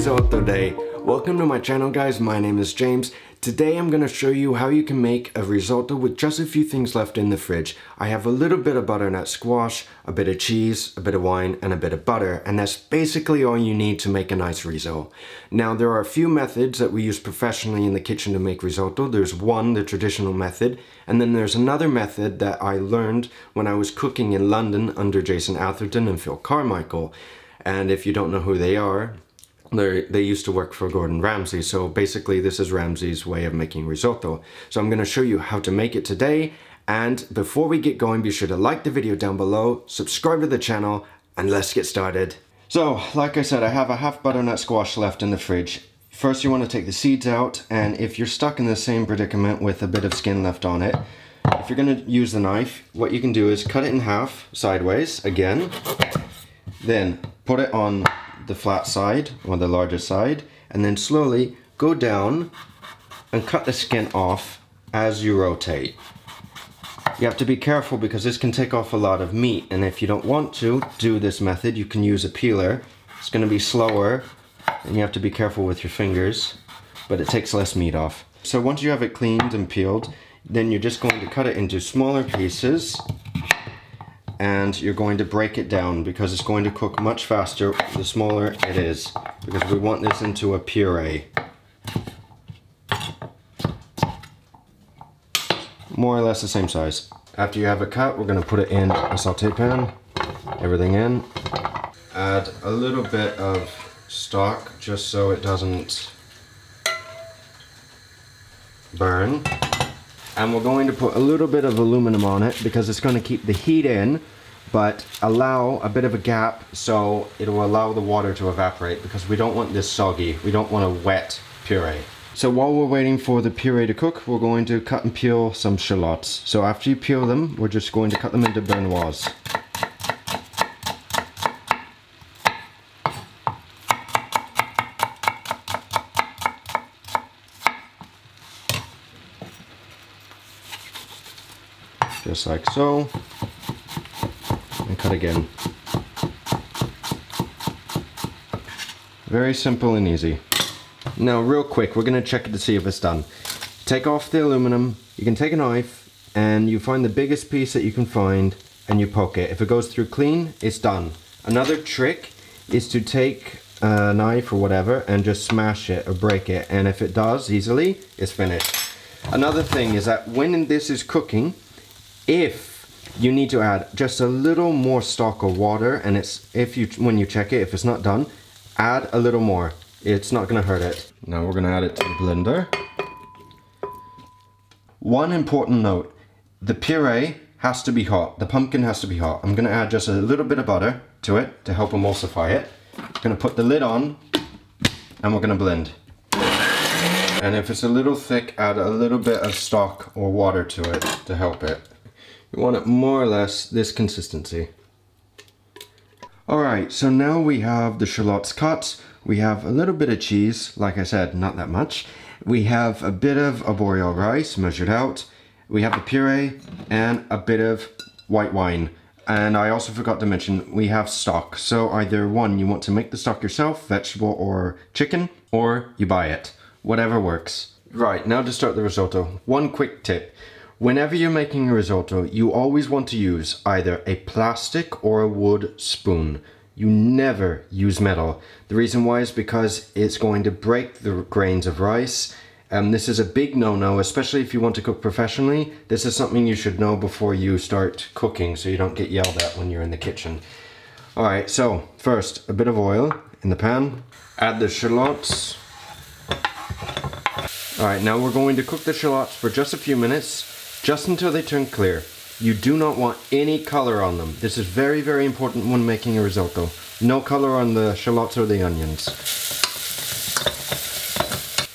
Risotto Day. Welcome to my channel guys, my name is James. Today I'm going to show you how you can make a risotto with just a few things left in the fridge. I have a little bit of butternut squash, a bit of cheese, a bit of wine, and a bit of butter, and that's basically all you need to make a nice risotto. Now there are a few methods that we use professionally in the kitchen to make risotto. There's one, the traditional method, and then there's another method that I learned when I was cooking in London under Jason Atherton and Phil Carmichael. And if you don't know who they are, they they used to work for Gordon Ramsay. So basically this is Ramsay's way of making risotto. So I'm going to show you how to make it today. And before we get going, be sure to like the video down below, subscribe to the channel, and let's get started. So, like I said, I have a half butternut squash left in the fridge. First you want to take the seeds out, and if you're stuck in the same predicament with a bit of skin left on it, if you're going to use the knife, what you can do is cut it in half sideways, again, then put it on the flat side or the larger side and then slowly go down and cut the skin off as you rotate. You have to be careful because this can take off a lot of meat and if you don't want to do this method you can use a peeler. It's going to be slower and you have to be careful with your fingers but it takes less meat off. So once you have it cleaned and peeled then you're just going to cut it into smaller pieces and you're going to break it down because it's going to cook much faster the smaller it is because we want this into a puree. More or less the same size. After you have it cut, we're going to put it in a saute pan, everything in. Add a little bit of stock just so it doesn't burn and we're going to put a little bit of aluminum on it because it's going to keep the heat in but allow a bit of a gap so it will allow the water to evaporate because we don't want this soggy. We don't want a wet puree. So while we're waiting for the puree to cook we're going to cut and peel some shallots. So after you peel them we're just going to cut them into brunoise just like so. And cut again. Very simple and easy. Now real quick we're gonna check it to see if it's done. Take off the aluminum you can take a knife and you find the biggest piece that you can find and you poke it. If it goes through clean it's done. Another trick is to take a knife or whatever and just smash it or break it and if it does easily it's finished. Another thing is that when this is cooking if you need to add just a little more stock or water and it's if you when you check it if it's not done add a little more. It's not gonna hurt it. Now we're gonna add it to the blender. One important note the puree has to be hot. The pumpkin has to be hot. I'm gonna add just a little bit of butter to it to help emulsify it. I'm gonna put the lid on and we're gonna blend. And if it's a little thick add a little bit of stock or water to it to help it you want it more or less this consistency. Alright, so now we have the shallots cut. We have a little bit of cheese, like I said, not that much. We have a bit of arborio rice measured out. We have the puree and a bit of white wine. And I also forgot to mention, we have stock. So either one, you want to make the stock yourself, vegetable or chicken, or you buy it. Whatever works. Right, now to start the risotto. One quick tip. Whenever you're making a risotto, you always want to use either a plastic or a wood spoon. You never use metal. The reason why is because it's going to break the grains of rice. Um, this is a big no-no, especially if you want to cook professionally. This is something you should know before you start cooking so you don't get yelled at when you're in the kitchen. Alright, so first, a bit of oil in the pan. Add the shallots. Alright, now we're going to cook the shallots for just a few minutes just until they turn clear. You do not want any color on them. This is very, very important when making a risotto. No color on the shallots or the onions.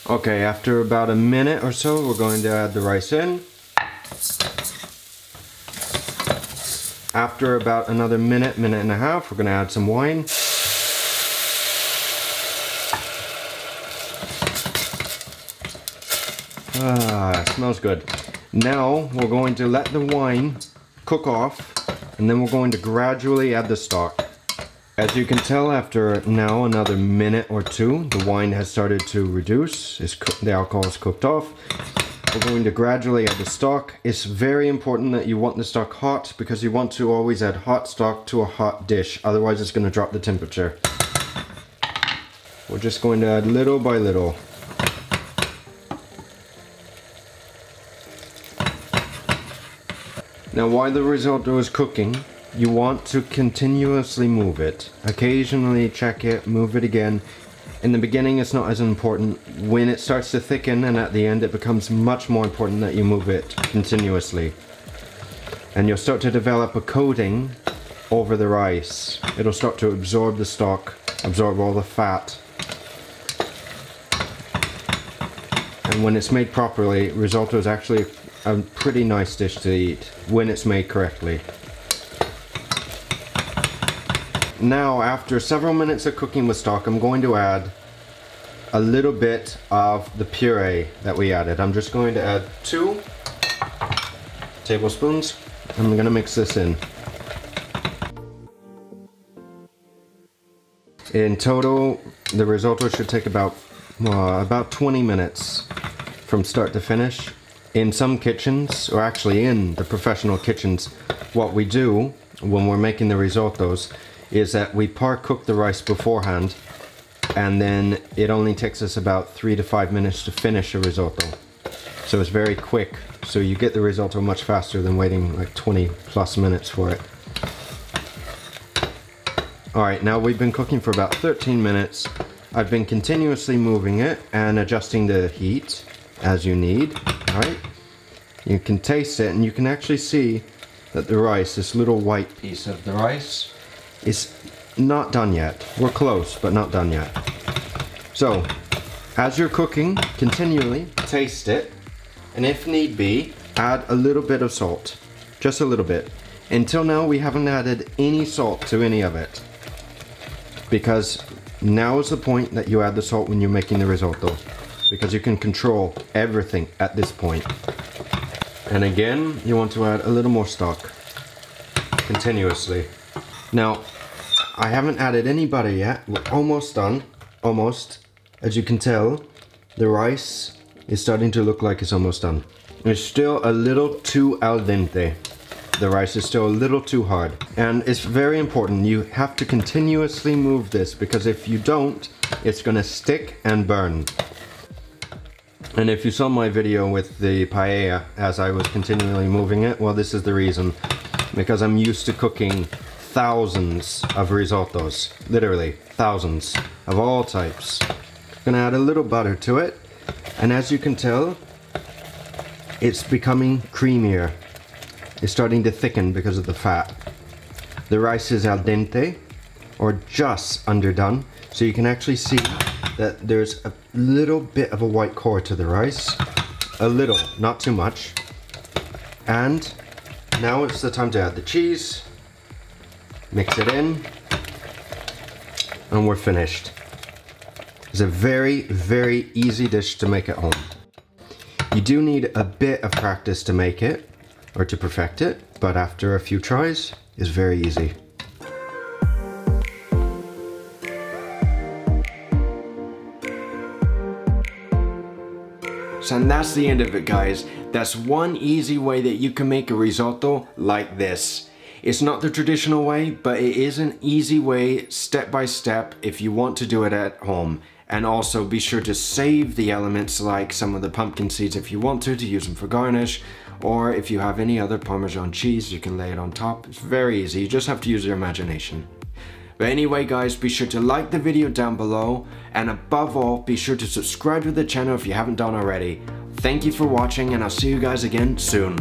Okay, after about a minute or so, we're going to add the rice in. After about another minute, minute and a half, we're going to add some wine. Ah, smells good. Now we're going to let the wine cook off and then we're going to gradually add the stock. As you can tell after now another minute or two, the wine has started to reduce, the alcohol is cooked off. We're going to gradually add the stock. It's very important that you want the stock hot because you want to always add hot stock to a hot dish, otherwise it's going to drop the temperature. We're just going to add little by little. Now while the risotto is cooking, you want to continuously move it. Occasionally check it, move it again. In the beginning it's not as important. When it starts to thicken and at the end it becomes much more important that you move it continuously. And you'll start to develop a coating over the rice. It'll start to absorb the stock, absorb all the fat. And when it's made properly, risotto is actually a pretty nice dish to eat when it's made correctly. Now after several minutes of cooking with stock I'm going to add a little bit of the puree that we added. I'm just going to add two tablespoons. I'm gonna mix this in. In total, the risotto should take about uh, about 20 minutes from start to finish in some kitchens, or actually in the professional kitchens, what we do when we're making the risottos is that we par cook the rice beforehand and then it only takes us about three to five minutes to finish a risotto. So it's very quick. So you get the risotto much faster than waiting like 20 plus minutes for it. Alright, now we've been cooking for about 13 minutes. I've been continuously moving it and adjusting the heat as you need. Alright, you can taste it and you can actually see that the rice, this little white piece of the rice, is not done yet. We're close, but not done yet. So, as you're cooking, continually taste it, and if need be, add a little bit of salt. Just a little bit. Until now, we haven't added any salt to any of it. Because now is the point that you add the salt when you're making the risotto because you can control everything at this point. And again, you want to add a little more stock continuously. Now, I haven't added any butter yet. We're almost done, almost. As you can tell, the rice is starting to look like it's almost done. It's still a little too al dente. The rice is still a little too hard. And it's very important, you have to continuously move this because if you don't, it's gonna stick and burn. And if you saw my video with the paella as I was continually moving it, well this is the reason. Because I'm used to cooking thousands of risottos, literally thousands of all types. I'm gonna add a little butter to it, and as you can tell, it's becoming creamier. It's starting to thicken because of the fat. The rice is al dente, or just underdone, so you can actually see that there's a little bit of a white core to the rice. A little, not too much. And now it's the time to add the cheese. Mix it in. And we're finished. It's a very, very easy dish to make at home. You do need a bit of practice to make it, or to perfect it, but after a few tries, it's very easy. So and that's the end of it guys. That's one easy way that you can make a risotto like this. It's not the traditional way, but it is an easy way, step by step, if you want to do it at home. And also be sure to save the elements like some of the pumpkin seeds if you want to, to use them for garnish. Or if you have any other Parmesan cheese, you can lay it on top. It's very easy, you just have to use your imagination. But anyway guys, be sure to like the video down below and above all, be sure to subscribe to the channel if you haven't done already. Thank you for watching and I'll see you guys again soon.